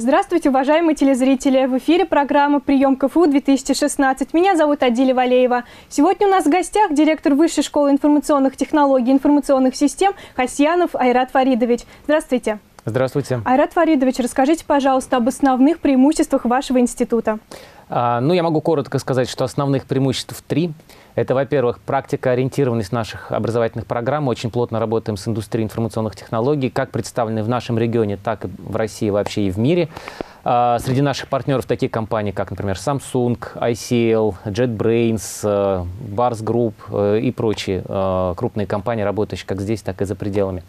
Здравствуйте, уважаемые телезрители! В эфире программа «Прием КФУ-2016». Меня зовут Адиля Валеева. Сегодня у нас в гостях директор Высшей школы информационных технологий и информационных систем Хасьянов Айрат Фаридович. Здравствуйте! Здравствуйте. Айрат Фаридович, расскажите, пожалуйста, об основных преимуществах вашего института. А, ну, я могу коротко сказать, что основных преимуществ три. Это, во-первых, практика ориентированность наших образовательных программ. Мы очень плотно работаем с индустрией информационных технологий, как представлены в нашем регионе, так и в России вообще и в мире. А, среди наших партнеров такие компании, как, например, Samsung, ICL, JetBrains, э, Bars Group э, и прочие э, крупные компании, работающие как здесь, так и за пределами.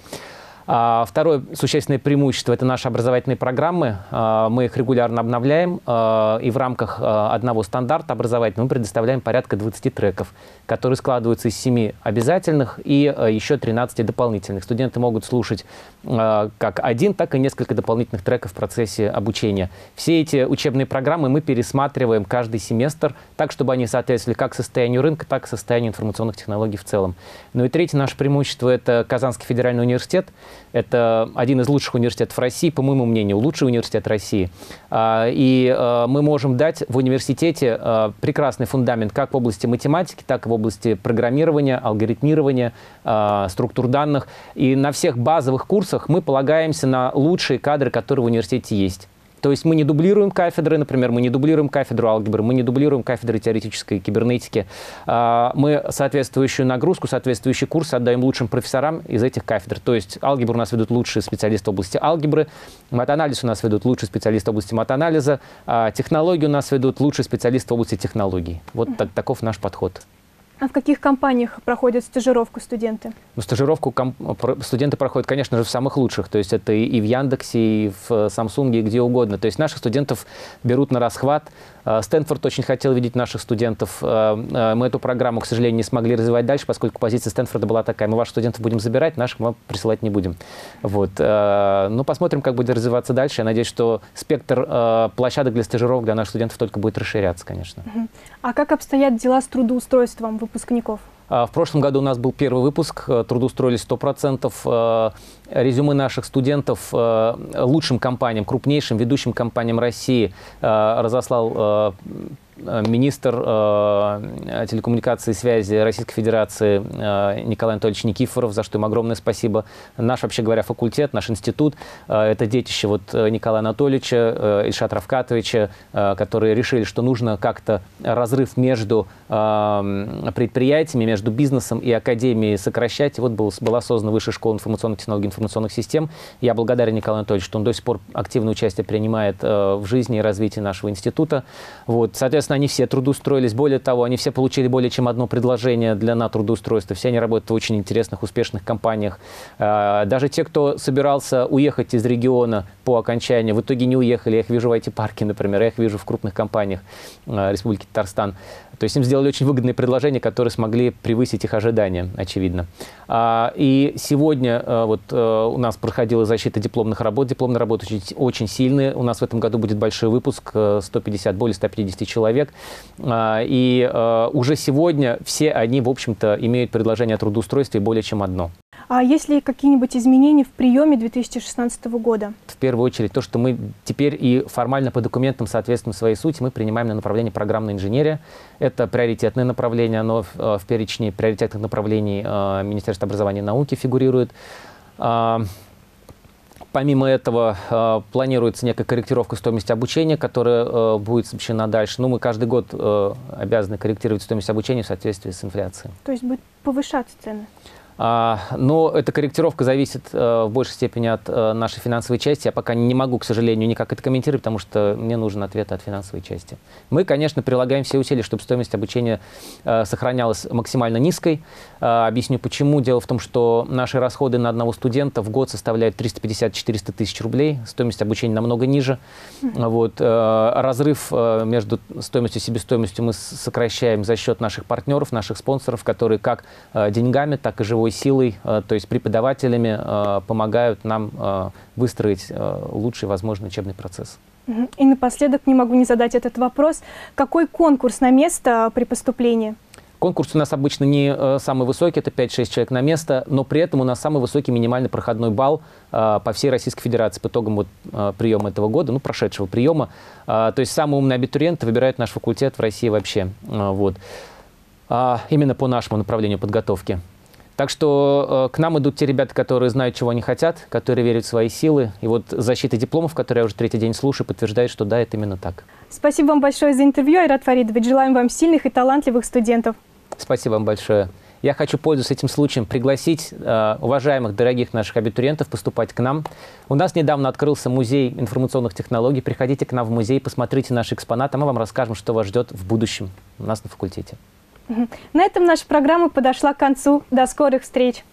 А, второе существенное преимущество – это наши образовательные программы. А, мы их регулярно обновляем, а, и в рамках одного стандарта образовательного мы предоставляем порядка 20 треков, которые складываются из 7 обязательных и еще 13 дополнительных. Студенты могут слушать как один, так и несколько дополнительных треков в процессе обучения. Все эти учебные программы мы пересматриваем каждый семестр, так, чтобы они соответствовали как состоянию рынка, так и состоянию информационных технологий в целом. Ну и третье наше преимущество – это Казанский федеральный университет – это один из лучших университетов России, по моему мнению, лучший университет России. А, и а, мы можем дать в университете а, прекрасный фундамент как в области математики, так и в области программирования, алгоритмирования, структур данных. И на всех базовых курсах мы полагаемся на лучшие кадры, которые в университете есть. То есть мы не дублируем кафедры, например, мы не дублируем кафедру алгебры, мы не дублируем кафедры теоретической кибернетики. А, мы соответствующую нагрузку, соответствующий курс отдаем лучшим профессорам из этих кафедр. То есть алгебру у нас ведут лучшие специалисты области алгебры, матанализ у нас ведут лучшие специалисты области матанализа, а технологии у нас ведут лучшие специалисты в области технологий. Вот так, таков наш подход. А в каких компаниях проходят стажировку студенты? Ну, стажировку студенты проходят, конечно же, в самых лучших. То есть это и в Яндексе, и в Samsung, и где угодно. То есть наших студентов берут на расхват. А, Стэнфорд очень хотел видеть наших студентов. А, а, мы эту программу, к сожалению, не смогли развивать дальше, поскольку позиция Стэнфорда была такая. Мы ваших студентов будем забирать, наших мы присылать не будем. Вот. Ну, посмотрим, как будет развиваться дальше. Я надеюсь, что спектр площадок для стажировок для наших студентов только будет расширяться, конечно. А как обстоят дела с трудоустройством выпускников? А, в прошлом году у нас был первый выпуск, э, трудоустроились 100%. Э, резюме наших студентов э, лучшим компаниям, крупнейшим ведущим компаниям России разослал министр э, телекоммуникации и связи Российской Федерации э, Николай Анатольевич Никифоров, за что им огромное спасибо. Наш, вообще говоря, факультет, наш институт, э, это детище вот э, Николая Анатольевича, э, Ильшата Равкатовича, э, которые решили, что нужно как-то разрыв между э, предприятиями, между бизнесом и академией сокращать. И вот был, была создана Высшая школа информационных технологий информационных систем. Я благодарен Николаю Анатольевичу, что он до сих пор активное участие принимает э, в жизни и развитии нашего института. Вот, соответственно, Соответственно, они все трудоустроились. Более того, они все получили более чем одно предложение для на трудоустройство. Все они работают в очень интересных, успешных компаниях. А, даже те, кто собирался уехать из региона по окончании, в итоге не уехали. Я их вижу в IT-парке, например, я их вижу в крупных компаниях а, Республики Татарстан. То есть им сделали очень выгодные предложения, которые смогли превысить их ожидания, очевидно. А, и сегодня вот у нас проходила защита дипломных работ. Дипломные работы очень, очень сильные. У нас в этом году будет большой выпуск, 150, более 150 человек. А, и уже сегодня все они, в общем-то, имеют предложение о трудоустройстве более чем одно. А есть ли какие-нибудь изменения в приеме 2016 года? В первую очередь то, что мы теперь и формально по документам соответствуем своей сути, мы принимаем на направление программной инженерия. Это приоритетное направление, оно в, в перечне приоритетных направлений Министерства образования и науки фигурирует. Помимо этого э, планируется некая корректировка стоимости обучения, которая э, будет сообщена дальше. Ну, мы каждый год э, обязаны корректировать стоимость обучения в соответствии с инфляцией. То есть будет повышаться цены? А, но эта корректировка зависит э, в большей степени от э, нашей финансовой части. Я пока не могу, к сожалению, никак это комментировать, потому что мне нужен ответ от финансовой части. Мы, конечно, прилагаем все усилия, чтобы стоимость обучения э, сохранялась максимально низкой. Объясню почему. Дело в том, что наши расходы на одного студента в год составляют 350-400 тысяч рублей. Стоимость обучения намного ниже. Вот. Разрыв между стоимостью и себестоимостью мы сокращаем за счет наших партнеров, наших спонсоров, которые как деньгами, так и живой силой, э, то есть преподавателями э, помогают нам э, выстроить лучший возможный учебный процесс. И напоследок не могу не задать этот вопрос. Какой конкурс на место при поступлении? Конкурс у нас обычно не самый высокий, это 5-6 человек на место, но при этом у нас самый высокий минимальный проходной балл по всей Российской Федерации по итогам вот, приема этого года, ну, прошедшего приема. То есть самые умные абитуриенты выбирают наш факультет в России вообще. Вот. А, именно по нашему направлению подготовки. Так что э, к нам идут те ребята, которые знают, чего они хотят, которые верят в свои силы. И вот защита дипломов, которые я уже третий день слушаю, подтверждает, что да, это именно так. Спасибо вам большое за интервью, Айрат Фаридович. Желаем вам сильных и талантливых студентов. Спасибо вам большое. Я хочу, пользуясь этим случаем, пригласить э, уважаемых, дорогих наших абитуриентов поступать к нам. У нас недавно открылся музей информационных технологий. Приходите к нам в музей, посмотрите наши экспонаты, а мы вам расскажем, что вас ждет в будущем у нас на факультете. На этом наша программа подошла к концу. До скорых встреч!